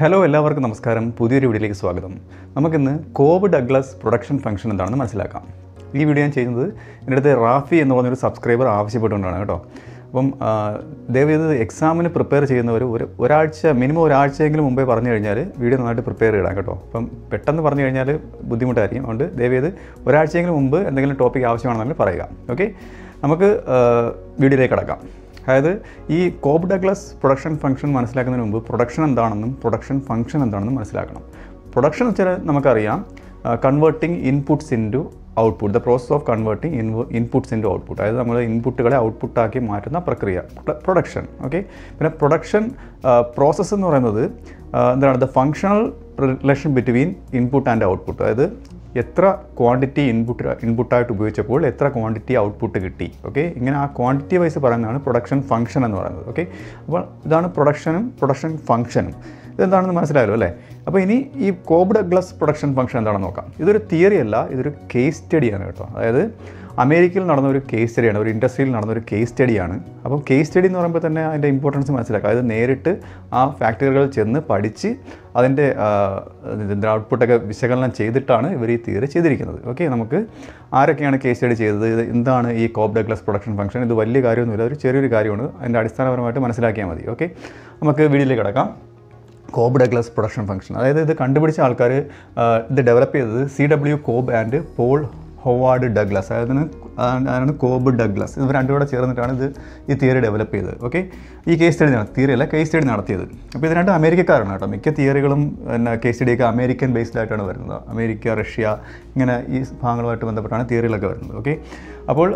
Hello എല്ലാവർക്കും നമസ്കാരം. പുതിയൊരു വീഡിയോയിലേക്ക് സ്വാഗതം. നമുക്കിന്ന് കോവ് ഡഗ്ലസ് പ്രൊഡക്ഷൻ ഫംഗ്ഷൻ എന്താണെന്ന് മനസ്സിലാക്കാം. ഈ വീഡിയോ ഞാൻ ചെയ്യുന്നത് എന്റെ അടുത്ത് റാഫി എന്ന് പറഞ്ഞൊരു സബ്സ്ക്രൈബർ ആവശ്യപ്പെട്ടുകൊണ്ടാണ് കേട്ടോ. അപ്പം ദയവ് ചെയ്ത് എക്സാമിന് പ്രിപ്പയർ ചെയ്യുന്നവർ ഒരു ഒരാഴ്ച മിനിമം ഒരാഴ്ചയെങ്കിലും മുമ്പേ പറഞ്ഞു കഴിഞ്ഞാൽ വീഡിയോ നന്നായിട്ട് പ്രിപ്പയർ ചെയ്യണം കേട്ടോ. അപ്പം പെട്ടെന്ന് പറഞ്ഞു കഴിഞ്ഞാൽ ബുദ്ധിമുട്ടായിരിക്കും. അതുകൊണ്ട് ദയവ് ചെയ്ത് ഒരാഴ്ചയെങ്കിലും മുമ്പ് എന്തെങ്കിലും ടോപ്പിക് ആവശ്യമാണെന്നെങ്കിൽ പറയുക. ഓക്കെ? നമുക്ക് വീഡിയോയിലേക്ക് കടക്കാം. അതായത് ഈ കോബ് ഡഗ്ലസ് പ്രൊഡക്ഷൻ ഫംഗ്ഷൻ മനസ്സിലാക്കുന്നതിന് മുമ്പ് പ്രൊഡക്ഷൻ എന്താണെന്നും പ്രൊഡക്ഷൻ ഫംഗ്ഷൻ എന്താണെന്നും മനസ്സിലാക്കണം. പ്രൊഡക്ഷൻ വെച്ചാൽ നമുക്കറിയാം converting inputs into output the process of converting in inputs into to output അതായത് നമ്മൾ ഇൻപുട്ടുകളെ ഔട്ട്പുട്ടാക്കി മാറ്റുന്ന പ്രക്രിയ പ്രൊഡക്ഷൻ ഓക്കെ പിന്നെ പ്രൊഡക്ഷൻ പ്രോസസ്സ് എന്ന് പറയുന്നത് എന്താണ്? The functional relation between input and output അതായത് എത്ര ക്വാണ്ടിറ്റി ഇൻപുട്ട് ഇൻപുട്ടായിട്ട് ഉപയോഗിച്ചപ്പോൾ എത്ര ക്വാണ്ടിറ്റി ഔട്ട്പുട്ട് കിട്ടി ഓക്കെ ഇങ്ങനെ ആ ക്വാണ്ടിറ്റി വൈസ് പറയുന്നതാണ് പ്രൊഡക്ഷൻ ഫംഗ്ഷൻ എന്ന് പറയുന്നത് ഓക്കെ അപ്പോൾ ഇതാണ് പ്രൊഡക്ഷനും പ്രൊഡക്ഷൻ ഫംഗ്ഷനും ഇതെന്താണെന്ന് മനസ്സിലായല്ലോ അല്ലേ? അപ്പോൾ ഇനി ഈ കോബ്ഡ് ഗ്ലസ് പ്രൊഡക്ഷൻ ഫംഗ്ഷൻ എന്താണെന്ന് നോക്കാം. ഇതൊരു തിയറി അല്ല ഇതൊരു കേസ് സ്റ്റഡിയാണ് കേട്ടോ. അതായത് അമേരിക്കയിൽ നടന്ന ഒരു കേസ് സ്റ്റഡിയാണ് ഒരു ഇൻഡസ്ട്രിയിൽ നടന്ന ഒരു കേസ് സ്റ്റഡിയാണ് അപ്പം കേസ് സ്റ്റഡി എന്ന് പറയുമ്പോൾ തന്നെ അതിന്റെ ഇമ്പോർട്ടൻസ് മനസ്സിലാക്കുക അതായത് നേരിട്ട് ആ ഫാക്ടറികളിൽ ചെന്ന് പഠിച്ച് അതിന്റെ ഇതിന്റെ ഔട്ട്പുട്ടൊക്കെ വിശകലനം ചെയ്തിട്ടാണ് ഇവർ ഈ തിയറി ചെയ്തിരിക്കുന്നത്. ഓക്കെ നമുക്ക് ആരൊക്കെയാണ് കേസ് സ്റ്റഡി ചെയ്തത്? എന്താണ് ഈ കോബ് ഡഗ്ലസ് പ്രൊഡക്ഷൻ ഫംഗ്ഷൻ ഇത് വലിയ കാര്യമൊന്നുമില്ല ഒരു ചെറിയൊരു കാര്യമാണ്. അതിന്റെ അടിസ്ഥാനപരമായിട്ട് മനസ്സിലാക്കിയാൽ മതി. ഓക്കെ നമുക്ക് വീഡിയോയിൽ കിടക്കാം. കോബ് ഡഗ്ലസ് പ്രൊഡക്ഷൻ ഫംഗ്ഷൻ അതായത് ഇത് കണ്ടുപിടിച്ച ആൾക്കാർ ഇത് ഡെവലപ്പ് ചെയ്തത് C W Cobb and Paul Howard Douglas അതായത് കോബ് ഡഗ്ലസ് ഇവർ രണ്ടും കൂടെ ചേർന്നിട്ടാണ് ഇത് ഈ തിയറി ഡെവലപ്പ് ചെയ്തത്. ഓക്കെ ഈ കേസ് സ്റ്റഡി തിയറി അല്ല കേസ് സ്റ്റഡി നടത്തിയത്. അപ്പോൾ ഇത് രണ്ട് അമേരിക്കക്കാരാണ് കേട്ടോ. മിക്ക തിയറികളും പിന്നെ കേസ് സ്റ്റഡിയൊക്കെ അമേരിക്കൻ ബേസ്ഡ് ആയിട്ടാണ് വരുന്നത്. അമേരിക്ക റഷ്യ ഇങ്ങനെ ഈ ഭാഗങ്ങളുമായിട്ട് ബന്ധപ്പെട്ടാണ് തിയറികളൊക്കെ വരുന്നത്. ഓക്കെ അപ്പോൾ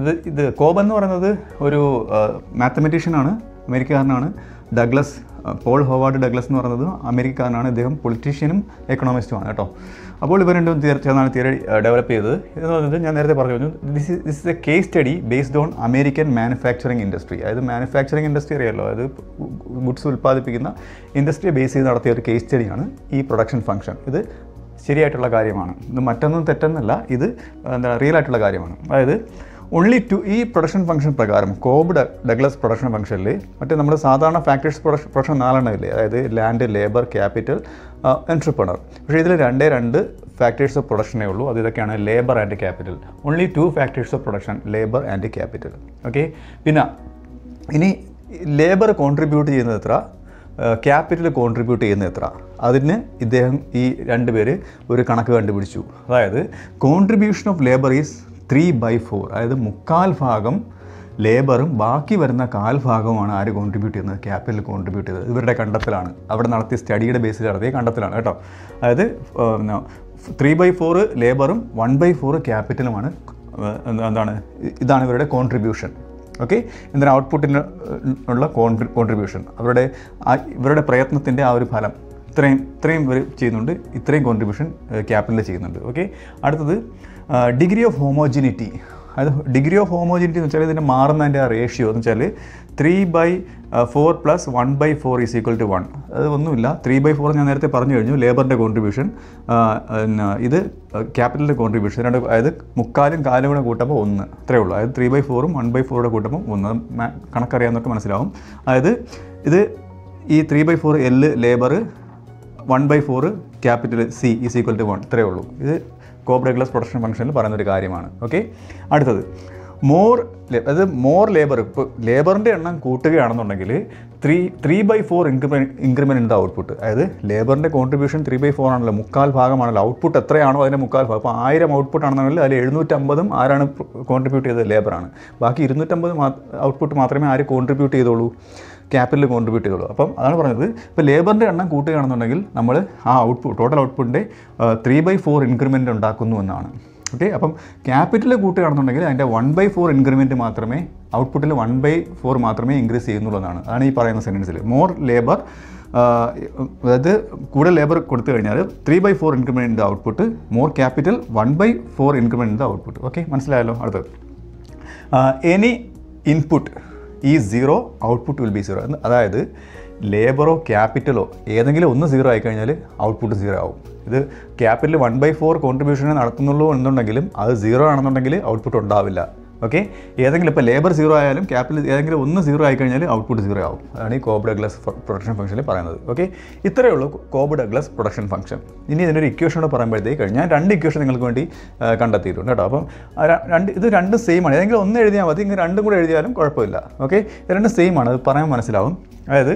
ഇത് ഇത് കോബ് എന്ന് പറയുന്നത് ഒരു മാത്തമെറ്റീഷ്യനാണ് അമേരിക്കക്കാരനാണ്. ഡഗ്ലസ് പോൾ ഹോവാർഡ് ഡഗ്ലസ് എന്ന് പറയുന്നത് അമേരിക്കക്കാരനാണ്. ഇദ്ദേഹം പൊളിറ്റീഷ്യനും എക്കണോമിസ്റ്റുമാണ് കേട്ടോ. അപ്പോൾ ഇവർ രണ്ടും ചേർന്നാണ് തിയറി ഡെവലപ്പ് ചെയ്തത്. എന്ന് പറഞ്ഞിട്ട് ഞാൻ നേരത്തെ പറഞ്ഞു this is this is a case study based on American manufacturing industry അതായത് മാനുഫാക്ചറിങ് ഇൻഡസ്ട്രി അറിയാമല്ലോ അത് ഗുഡ്സ് ഉൽപ്പാദിപ്പിക്കുന്ന ഇൻഡസ്ട്രിയെ ബേസ് ചെയ്ത് നടത്തിയ ഒരു കേസ് സ്റ്റഡിയാണ് ഈ പ്രൊഡക്ഷൻ ഫംഗ്ഷൻ ഇത് ശരിയായിട്ടുള്ള കാര്യമാണ്. ഇത് മറ്റൊന്നും തെറ്റെന്നല്ല ഇത് എന്താ റിയൽ ആയിട്ടുള്ള കാര്യമാണ്. അതായത് ഓൺലി ടു ഈ പ്രൊഡക്ഷൻ ഫംഗ്ഷൻ പ്രകാരം കോബ് ഡഗ്ലസ് പ്രൊഡക്ഷൻ ഫംഗ്ഷനിൽ മറ്റേ നമ്മുടെ സാധാരണ ഫാക്ടറീസ് പ്രൊഡക്ഷൻ പ്രൊഡക്ഷൻ നാലെണ്ണം ഇല്ലേ അതായത് ലാൻഡ് ലേബർ ക്യാപിറ്റൽ എൻട്രപ്രണർ പക്ഷേ ഇതിൽ രണ്ടേ രണ്ട് ഫാക്ടറീസ് ഓഫ് പ്രൊഡക്ഷനേ ഉള്ളൂ. അത് ഇതൊക്കെയാണ് labour and capital only two factors of production labour and capital okay പിന്നെ ഇനി ലേബർ കോൺട്രിബ്യൂട്ട് ചെയ്യുന്നത് എത്ര? ക്യാപിറ്റൽ കോൺട്രിബ്യൂട്ട് ചെയ്യുന്നത് എത്ര? അതിന് ഇദ്ദേഹം ഈ രണ്ട് പേര് ഒരു കണക്ക് കണ്ടുപിടിച്ചു. അതായത് contribution of labour is three by four അതായത് മുക്കാൽ ഭാഗം ലേബറും ബാക്കി വരുന്ന കാൽ ഭാഗവുമാണ് ആര് കോൺട്രിബ്യൂട്ട് ചെയ്യുന്നത്? ക്യാപിറ്റൽ കോൺട്രിബ്യൂട്ട് ചെയ്തത്. ഇവരുടെ കണ്ടെത്തലാണ്. അവിടെ നടത്തിയ സ്റ്റഡിയുടെ ബേസിൽ നടത്തിയ കണ്ടെത്തലാണ് കേട്ടോ. അതായത് ത്രീ ബൈ ഫോർ ലേബറും വൺ ബൈ ഫോർ ക്യാപിറ്റലുമാണ് എന്താണ് ഇതാണ് ഇവരുടെ കോൺട്രിബ്യൂഷൻ ഓക്കെ എന്തിനാ ഔട്ട്പുട്ടിന് ഉള്ള കോൺട്രി കോൺട്രിബ്യൂഷൻ അവരുടെ ഇവരുടെ പ്രയത്നത്തിന്റെ ആ ഒരു ഫലം. ഇത്രയും ഇത്രയും വരെ ചെയ്യുന്നുണ്ട്. ഇത്രയും കോൺട്രിബ്യൂഷൻ ക്യാപിറ്റലിൽ ചെയ്യുന്നുണ്ട്. ഓക്കെ അടുത്തത് ഡിഗ്രി ഓഫ് ഹോമോജിനിറ്റി അത് ഡിഗ്രി ഓഫ് ഹോമോജിനിറ്റി എന്ന് വെച്ചാൽ ഇതിന്റെ മാറുന്നതിന്റെ ആ റേഷ്യോ എന്ന് വെച്ചാൽ three by four plus one by four is equal to one അത് ഒന്നുമില്ല. ത്രീ ബൈ ഫോർ ഞാൻ നേരത്തെ പറഞ്ഞു കഴിഞ്ഞു. ലേബറിന്റെ കോൺട്രിബ്യൂഷൻ ഇത് ക്യാപിറ്റലിന്റെ കോൺട്രിബ്യൂഷൻ രണ്ട് അതായത് മുക്കാലും കാലും കൂടെ കൂട്ടുമ്പോൾ ഒന്ന്. അത്രേ ഉള്ളൂ. അതായത് ത്രീ ബൈ ഫോറും വൺ ബൈ ഫോറുടെ കൂടെ കൂട്ടുമ്പോൾ ഒന്ന്. കണക്കറിയാമെന്നൊക്കെ മനസ്സിലാവും. അതായത് ഇത് ഈ three by four L labour one by four capital C is equal to one ഇത്രയേ ഉള്ളൂ. ഇത് കോബ് റെഗുലസ് പ്രൊഡക്ഷൻ ഫംഗ്ഷനിൽ പറയുന്ന ഒരു കാര്യമാണ്. ഓക്കെ അടുത്തത്. മോർ അതായത് മോർ ലേബർ ഇപ്പോൾ ലേബറിന്റെ എണ്ണം കൂട്ടുകയാണെന്നുണ്ടെങ്കിൽ three three by four increment increment in the output അതായത് ലേബറിന്റെ കോൺട്രിബ്യൂഷൻ ത്രീ ബൈ ഫോർ ആണല്ലോ. മുക്കാൽ ഭാഗമാണല്ലോ. ഔട്ട്പുട്ട് എത്രയാണോ അതിന്റെ മുക്കാൽ ഭാഗം. അപ്പോൾ ആയിരം ഔട്ട്പുട്ട് ആണെന്നുണ്ടെങ്കിൽ അതിൽ എഴുന്നൂറ്റമ്പതും ആരാണ് കോൺട്രിബ്യൂട്ട് ചെയ്തത്? ലേബറാണ് ബാക്കി ഇരുന്നൂറ്റമ്പത് ഔട്ട്പുട്ട് മാത്രമേ ആര് കോൺട്രിബ്യൂട്ട് ചെയ്തോളൂ. ക്യാപിറ്റൽ കോൺട്രിബ്യൂട്ട് ചെയ്തോളൂ അപ്പം അതാണ് പറഞ്ഞത്. ഇപ്പോൾ ലേബറിന്റെ എണ്ണം കൂട്ടുകയാണെന്നുണ്ടെങ്കിൽ നമ്മൾ ആ ഔട്ട്പുട്ട് ടോട്ടൽ ഔട്ട്പുട്ടിന്റെ ത്രീ ബൈ ഫോർ ഇൻക്രിമെന്റ് ഉണ്ടാക്കുന്നു എന്നാണ്. ഓക്കെ അപ്പം ക്യാപിറ്റൽ കൂട്ടുകയാണെന്നുണ്ടെങ്കിൽ അതിന്റെ വൺ ബൈ ഫോർ ഇൻക്രിമെന്റ് മാത്രമേ ഔട്ട്പുട്ടിൽ വൺ ബൈ ഫോർ മാത്രമേ ഇൻക്രീസ് ചെയ്യുന്നുള്ളതാണ് അതാണ് ഈ പറയുന്ന സെന്റൻസിൽ മോർ ലേബർ അതായത് കൂടുതൽ ലേബർ കൊടുത്തു കഴിഞ്ഞാൽ three by four increment output more capital one by four increment output okay മനസ്സിലായല്ലോ? അടുത്തത്. Any input is zero output will be zero. അതായത് ലേബറോ ക്യാപിറ്റലോ ഏതെങ്കിലും ഒന്ന് സീറോ ആയിക്കഴിഞ്ഞാൽ ഔട്ട്പുട്ട് സീറോ ആവും. ഇത് ക്യാപിറ്റൽ വൺ ബൈ ഫോർ കോൺട്രിബ്യൂഷനെ നടത്തുന്നുള്ളൂ എന്നുണ്ടെങ്കിലും അത് സീറോ ആണെന്നുണ്ടെങ്കിൽ ഔട്ട്പുട്ട് ഉണ്ടാവില്ല. ഓക്കെ ഏതെങ്കിലും ഇപ്പോൾ ലേബർ സീറോ ആയാലും ക്യാപിറ്റൽ ഏതെങ്കിലും ഒന്ന് സീറോ ആയി കഴിഞ്ഞാൽ ഔട്ട്പുട്ട് സീറോ ആവും. അതാണ് ഈ കോബ് ഡഗ്ലസ് പ്രൊഡക്ഷൻ ഫംഗ്ഷനിൽ പറയുന്നത്. ഓക്കെ ഇത്രയേ ഉള്ളൂ കോബ് ഡഗ്ലസ് പ്രൊഡക്ഷൻ ഫംഗ്ഷൻ ഇനി ഇതിനൊരു ഇക്വേഷൻ കൂടെ പറയുമ്പോഴത്തേക്ക് കഴിഞ്ഞാൽ രണ്ട് ഇക്വേഷൻ നിങ്ങൾക്ക് വേണ്ടി കണ്ടെത്തിയിട്ടുണ്ട് കേട്ടോ. അപ്പം രണ്ട് ഇത് രണ്ടും സെയിം ആണ്. ഏതെങ്കിലും ഒന്ന് എഴുതിയാൽ മതി. ഇങ്ങനെ രണ്ടും കൂടെ എഴുതിയാലും കുഴപ്പമില്ല. ഓക്കെ രണ്ടും സെയിം ആണ്. അത് പറയാൻ മനസ്സിലാവും. അതായത്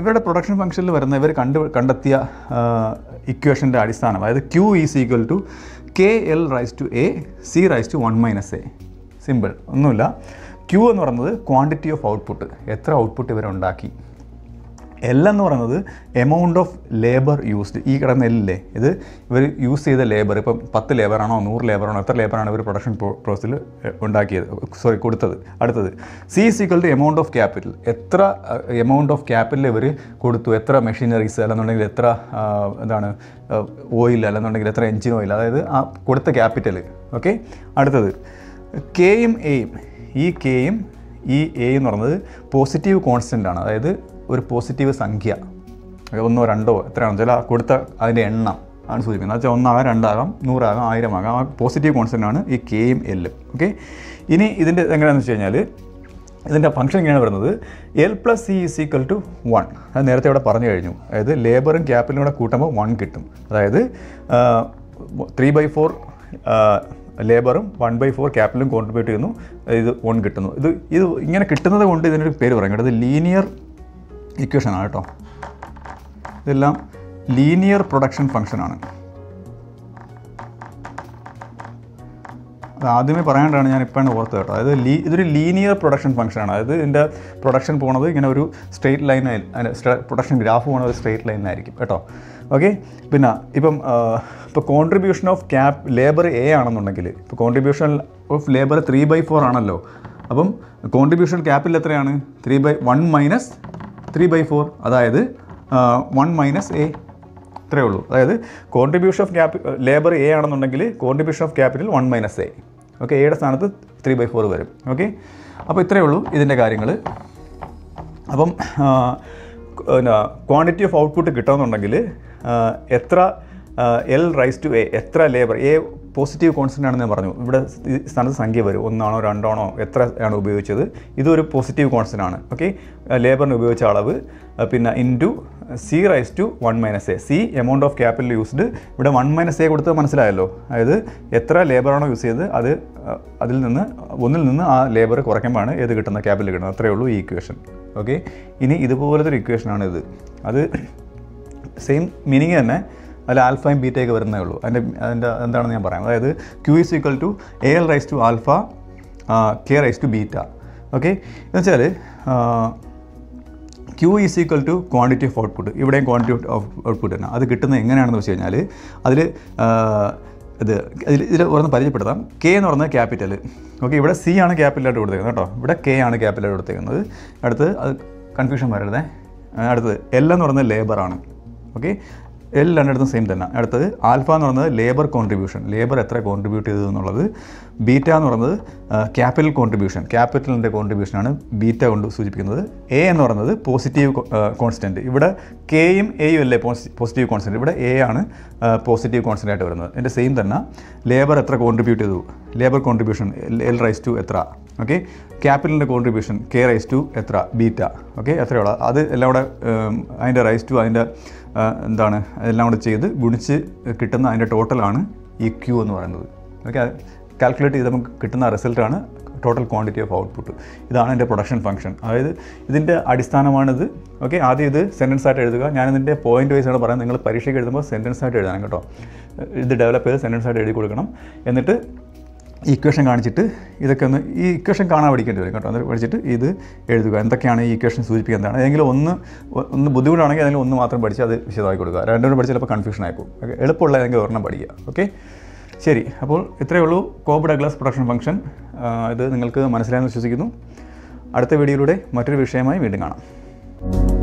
ഇവരുടെ പ്രൊഡക്ഷൻ ഫംഗ്ഷനിൽ വരുന്ന ഇവർ കണ്ടു കണ്ടെത്തിയ ഇക്വേഷന്റെ അടിസ്ഥാനം അതായത് Q is equal to K L raise to A C raise to one minus A simple. ഒന്നുമില്ല. ക്യൂ എന്ന് പറയുന്നത് ക്വാണ്ടിറ്റി ഓഫ് ഔട്ട്പുട്ട് എത്ര ഔട്ട്പുട്ട് ഇവരുണ്ടാക്കി എൽ എന്ന് പറയുന്നത് എമൗണ്ട് ഓഫ് ലേബർ യൂസ്ഡ് ഈ കിടന്ന എല്ലേ ഇത് ഇവർ യൂസ് ചെയ്ത ലേബർ ഇപ്പം പത്ത് ലേബറാണോ നൂറ് ലേബറാണോ എത്ര ലേബറാണ് ഇവർ പ്രൊഡക്ഷൻ പ്രോസസ്സിൽ ഉണ്ടാക്കിയത്? സോറി കൊടുത്തത്. അടുത്തത്. C equal to amount of capital എത്ര എമൗണ്ട് ഓഫ് ക്യാപിറ്റൽ ഇവർ കൊടുത്തു? എത്ര മെഷീനറീസ് അല്ലെന്നുണ്ടെങ്കിൽ എത്ര എന്താണ് ഓയിൽ അല്ലെന്നുണ്ടെങ്കിൽ എത്ര എഞ്ചിൻ ഓയിൽ അതായത് ആ കൊടുത്ത ക്യാപിറ്റൽ ഓക്കെ അടുത്തത്. കെയും എയും ഈ കെയും ഈ എ എന്ന് പറയുന്നത് പോസിറ്റീവ് കോൺസ്റ്റന്റ് ആണ്. അതായത് ഒരു പോസിറ്റീവ് സംഖ്യ. ഒന്നോ രണ്ടോ എത്രയാണെന്ന് വെച്ചാൽ കൊടുത്ത അതിന്റെ എണ്ണം ആണ് സൂചിപ്പിക്കുന്നത്. വെച്ചാൽ ഒന്നാകാം രണ്ടാകാം നൂറാകാം ആയിരം ആകാം ആ പോസിറ്റീവ് കോൺസ്റ്റന്റ് ആണ് ഈ കെയും എല്ലും. ഓക്കെ ഇനി ഇതിന്റെ എങ്ങനെയാണെന്ന് വെച്ച് കഴിഞ്ഞാൽ ഇതിന്റെ ഫംഗ്ഷൻ ഇങ്ങനെയാണ് വരുന്നത്. L plus C is equal to one അത് നേരത്തെ ഇവിടെ പറഞ്ഞു കഴിഞ്ഞു. അതായത് ലേബറും ക്യാപിറ്റലും കൂടെ കൂട്ടുമ്പോൾ വൺ കിട്ടും. അതായത് ത്രീ ബൈ ഫോർ ലേബറും വൺ ബൈ ഫോർ ക്യാപിറ്റലും കോൺട്രിബ്യൂട്ട് ചെയ്യുന്നു. ഇത് ഓൺ കിട്ടുന്നു. ഇത് ഇത് ഇങ്ങനെ കിട്ടുന്നത് കൊണ്ട് ഇതിനൊരു പേര് പറയാം ഇത് ലീനിയർ ഇക്വേഷനാണ് കേട്ടോ. ഇതെല്ലാം ലീനിയർ പ്രൊഡക്ഷൻ ഫംഗ്ഷനാണ് അത് ആദ്യമേ പറയാണ്ടാണ് ഞാൻ ഇപ്പോഴാണ് ഓർത്തത് കേട്ടോ. അതായത് ലീ ഇതൊരു ലീനിയർ പ്രൊഡക്ഷൻ ഫംഗ്ഷനാണ് അതായത് ഇതിന്റെ പ്രൊഡക്ഷൻ പോണത് ഇങ്ങനെ ഒരു സ്ട്രേറ്റ് ലൈനായി പ്രൊഡക്ഷൻ ഗ്രാഫ് പോണത് ഒരു സ്ട്രേറ്റ് ലൈനായിരിക്കും കേട്ടോ. ഓക്കെ പിന്നെ ഇപ്പം ഇപ്പോൾ contribution of cap labour A ആണെന്നുണ്ടെങ്കിൽ ഇപ്പോൾ contribution of labour three by four ആണല്ലോ. അപ്പം കോൺട്രിബ്യൂഷൻ ക്യാപിറ്റൽ എത്രയാണ്? Three by one minus three by four അതായത് വൺ മൈനസ് എ ഇത്രയേ ഉള്ളൂ. അതായത് contribution of capi labour A ആണെന്നുണ്ടെങ്കിൽ contribution of capital one minus A okay എയുടെ സ്ഥാനത്ത് ത്രീ ബൈ ഫോർ വരും. ഓക്കെ അപ്പോൾ ഇത്രയേ ഉള്ളൂ ഇതിന്റെ കാര്യങ്ങൾ അപ്പം ക്വാണ്ടിറ്റി ഓഫ് ഔട്ട്പുട്ട് കിട്ടണമെന്നുണ്ടെങ്കിൽ എത്ര എൽ റൈസ് ടു എ എത്ര ലേബർ എ പോസിറ്റീവ് കോൺസ്റ്റന്റ് ആണെന്ന് ഞാൻ പറഞ്ഞു. ഇവിടെ സ്ഥാനത്ത് സംഖ്യ വരും. ഒന്നാണോ രണ്ടാണോ എത്ര ആണ് ഉപയോഗിച്ചത്? ഇതൊരു പോസിറ്റീവ് കോൺസ്റ്റന്റ് ആണ്. ഓക്കെ ലേബറിന് ഉപയോഗിച്ച അളവ് പിന്നെ into C raise to one minus A C amount of capital used ഇവിടെ വൺ മൈനസ് എ കൊടുത്ത് മനസ്സിലായല്ലോ. അതായത് എത്ര ലേബറാണോ യൂസ് ചെയ്തത് അത് അതിൽ നിന്ന് ഒന്നിൽ നിന്ന് ആ ലേബർ കുറയ്ക്കുമ്പോഴാണ് ഏത് കിട്ടുന്ന ക്യാപിറ്റൽ കിട്ടുന്നത്. അത്രയേ ഉള്ളൂ ഈ ഇക്വേഷൻ ഓക്കെ ഇനി ഇതുപോലത്തെ ഒരു ഇക്വേഷനാണ് ഇത്. അത് സെയിം മീനിങ് തന്നെ അതിൽ ആൽഫയും ബീറ്റയൊക്കെ വരുന്നേ ഉള്ളൂ. അതിന്റെ അതിന്റെ എന്താണെന്ന് ഞാൻ പറയാം. അതായത് Q is equal to A L raise to alpha K raise to beta okay എന്ന് വെച്ചാൽ Q is equal to quantity of output ഇവിടെയും ക്വാണ്ടിറ്റി ഓഫ് ഔട്ട്പുട്ട് തന്നെ. അത് കിട്ടുന്നത് എങ്ങനെയാണെന്ന് വെച്ച് കഴിഞ്ഞാൽ അതിൽ ഇത് ഇതിൽ ഇതിൽ ഓരോന്ന് പരിചയപ്പെടുത്താം. കെ എന്ന് പറയുന്നത് ക്യാപിറ്റൽ ഓക്കെ ഇവിടെ സി ആണ് ക്യാപിറ്റലായിട്ട് കൊടുത്തേക്കുന്നത് കേട്ടോ. ഇവിടെ കെ ആണ് ക്യാപിറ്റലായിട്ട് കൊടുത്തേക്കുന്നത്. അടുത്ത് അത് കൺഫ്യൂഷൻ വരരുതേ. അടുത്തത് എൽ എന്ന് പറയുന്നത് ലേബറാണ് ഓക്കെ എൽ രണ്ടിടത്തും സെയിം തന്നെ. അടുത്തത് ആൽഫ എന്ന് പറയുന്നത് ലേബർ കോൺട്രിബ്യൂഷൻ ലേബർ എത്ര കോൺട്രിബ്യൂട്ട് ചെയ്തു എന്നുള്ളത്. ബീറ്റ എന്ന് പറയുന്നത് ക്യാപിറ്റൽ കോൺട്രിബ്യൂഷൻ ക്യാപിറ്റലിന്റെ കോൺട്രിബ്യൂഷനാണ് ബീറ്റ കൊണ്ട് സൂചിപ്പിക്കുന്നത്. എ എന്ന് പറയുന്നത് പോസിറ്റീവ് കോൺസ്റ്റന്റ് ഇവിടെ കെയും എയും അല്ലേ പോസിറ്റീവ് കോൺസ്റ്റന്റ് ഇവിടെ എ ആണ് പോസിറ്റീവ് കോൺസ്റ്റന്റ് ആയിട്ട് വരുന്നത്. എന്റെ സെയിം തന്നെ. ലേബർ എത്ര കോൺട്രിബ്യൂട്ട് ചെയ്തു? Labour contribution L raise to എത്ര? ഓക്കെ ക്യാപിറ്റലിന്റെ കോൺട്രിബ്യൂഷൻ കെ റൈസ് ടു എത്ര? ബീറ്റ ഓക്കെ എത്രയുള്ള അത് എല്ലാം കൂടെ അതിന്റെ റൈസ് ടു അതിന്റെ എന്താണ് എല്ലാം കൂടെ ചെയ്ത് ഗുണിച്ച് കിട്ടുന്ന അതിന്റെ ടോട്ടലാണ് ഈ ക്യൂ എന്ന് പറയുന്നത്. ഓക്കെ കാൽക്കുലേറ്റ് ചെയ്ത് നമുക്ക് കിട്ടുന്ന റിസൾട്ടാണ് ടോട്ടൽ ക്വാണ്ടിറ്റി ഓഫ് ഔട്ട്പുട്ട് ഇതാണ് എന്റെ പ്രൊഡക്ഷൻ ഫംഗ്ഷൻ അതായത് ഇതിന്റെ അടിസ്ഥാനമാണിത്. ഓക്കെ ആദ്യം ഇത് സെന്റൻസ് ആയിട്ട് എഴുതുക. ഞാൻ ഇതിന്റെ പോയിന്റ് വൈസ് ആണ് പറയുന്നത്. നിങ്ങൾ പരീക്ഷയ്ക്ക് എഴുതുമ്പോൾ സെന്റൻസ് ആയിട്ട് എഴുതണം കേട്ടോ. ഇത് ഡെവലപ്പ് ചെയ്ത് സെന്റൻസ് ആയിട്ട് എഴുതി കൊടുക്കണം. എന്നിട്ട് ഈ ഇക്വേഷൻ കാണിച്ചിട്ട് ഇതൊക്കെ ഒന്ന് ഈ ഇക്വേഷൻ കാണാൻ പഠിക്കേണ്ടി വരും കേട്ടോ. അത് പഠിച്ചിട്ട് ഇത് എഴുതുക. എന്തൊക്കെയാണ് ഈ ഇക്വേഷൻ സൂചിപ്പിക്കുക എന്താണ്? ഏതെങ്കിലും ഒന്ന് ഒന്ന് ബുദ്ധിമുട്ടാണെങ്കിൽ അതിൽ ഒന്ന് മാത്രം പഠിച്ച് അത് വിശദമായി കൊടുക്കുക. രണ്ടുപേരും പഠിച്ച് ചിലപ്പോൾ കൺഫ്യൂഷൻ ഓക്കെ എളുപ്പമുള്ള ഏതെങ്കിലും ഒരെണ്ണം പഠിക്കുക. ഓക്കെ? ശരി. അപ്പോൾ ഇത്രയേ ഉള്ളൂ. കോബ് ഗ്ലാസ് പ്രൊഡക്ഷൻ ഫംഗ്ഷൻ ഇത് നിങ്ങൾക്ക് മനസ്സിലായെന്ന് വിശ്വസിക്കുന്നു. അടുത്ത വീഡിയോയിലൂടെ മറ്റൊരു വിഷയമായി വീണ്ടും കാണാം.